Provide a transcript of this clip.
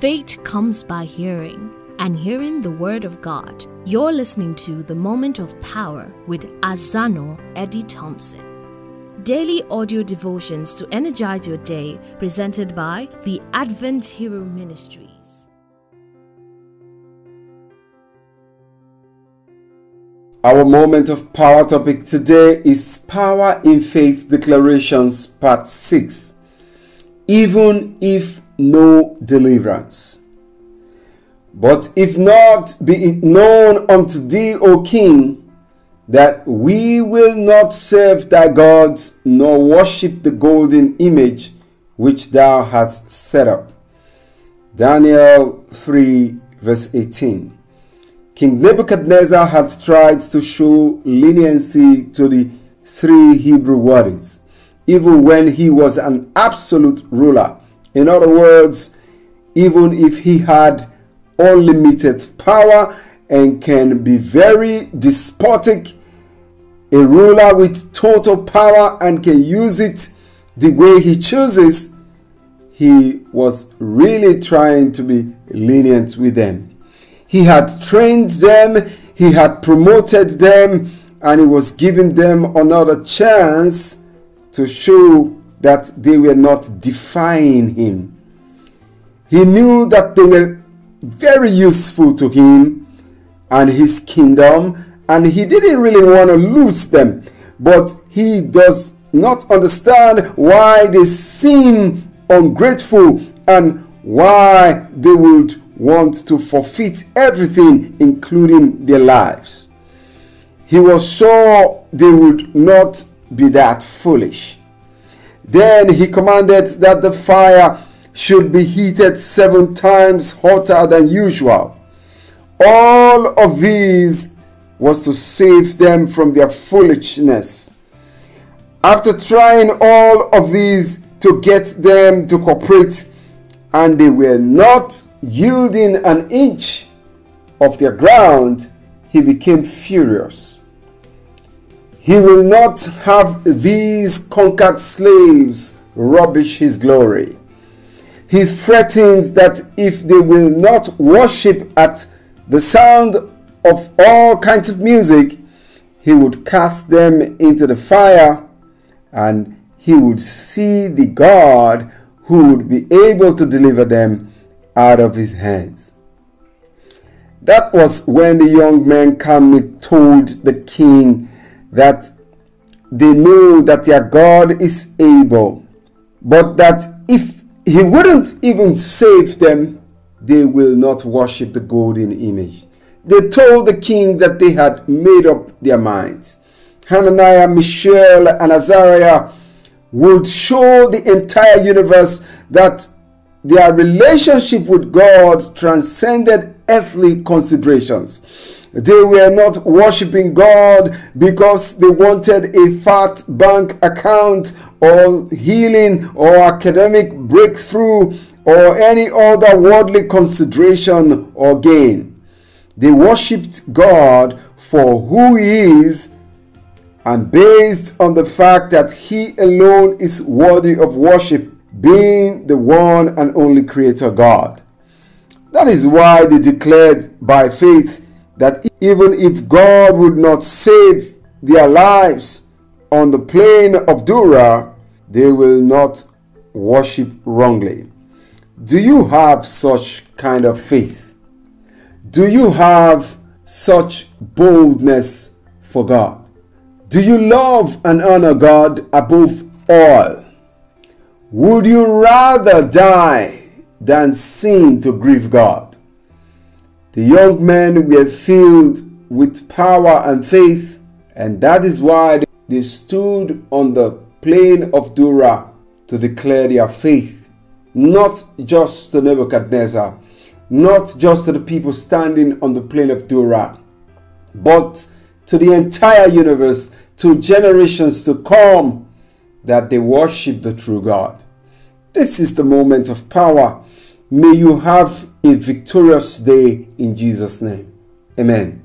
Faith comes by hearing, and hearing the Word of God. You're listening to The Moment of Power with Azanor Eddy Thompson. Daily audio devotions to energize your day, presented by the Advent Hero Ministries. Our moment of power topic today is Power in Faith Declarations, Part 6. Even if no deliverance. But if not, be it known unto thee, O King, that we will not serve thy gods, nor worship the golden image which thou hast set up. Daniel 3, verse 18. King Nebuchadnezzar had tried to show leniency to the three Hebrew words, even when he was an absolute ruler. In other words, even if he had unlimited power and can be very despotic, a ruler with total power and can use it the way he chooses, he was really trying to be lenient with them. He had trained them, he had promoted them, and he was giving them another chance to show that they were not defying him. He knew that they were very useful to him and his kingdom, and he didn't really want to lose them. But he does not understand why they seem ungrateful and why they would want to forfeit everything, including their lives. He was sure they would not be that foolish. Then he commanded that the fire should be heated seven times hotter than usual. All of these was to save them from their foolishness. After trying all of these to get them to cooperate, and they were not yielding an inch of their ground, he became furious. He will not have these conquered slaves rubbish his glory. He threatens that if they will not worship at the sound of all kinds of music, he would cast them into the fire and he would see the God who would be able to deliver them out of his hands. That was when the young men calmly told the king that they know that their God is able, but that if he wouldn't even save them, they will not worship the golden image. They told the king that they had made up their minds. Hananiah, Mishael, and Azariah would show the entire universe that their relationship with God transcended earthly considerations. They were not worshiping God because they wanted a fat bank account or healing or academic breakthrough or any other worldly consideration or gain. They worshiped God for who He is and based on the fact that He alone is worthy of worship, being the one and only Creator God. That is why they declared by faith that even if God would not save their lives on the plain of Dura, they will not worship wrongly. Do you have such kind of faith? Do you have such boldness for God? Do you love and honor God above all? Would you rather die than sin to grieve God? The young men were filled with power and faith, and that is why they stood on the plain of Dura to declare their faith, not just to Nebuchadnezzar, not just to the people standing on the plain of Dura, but to the entire universe, to generations to come, that they worship the true God. This is the moment of power May you have a victorious day in Jesus' name. Amen.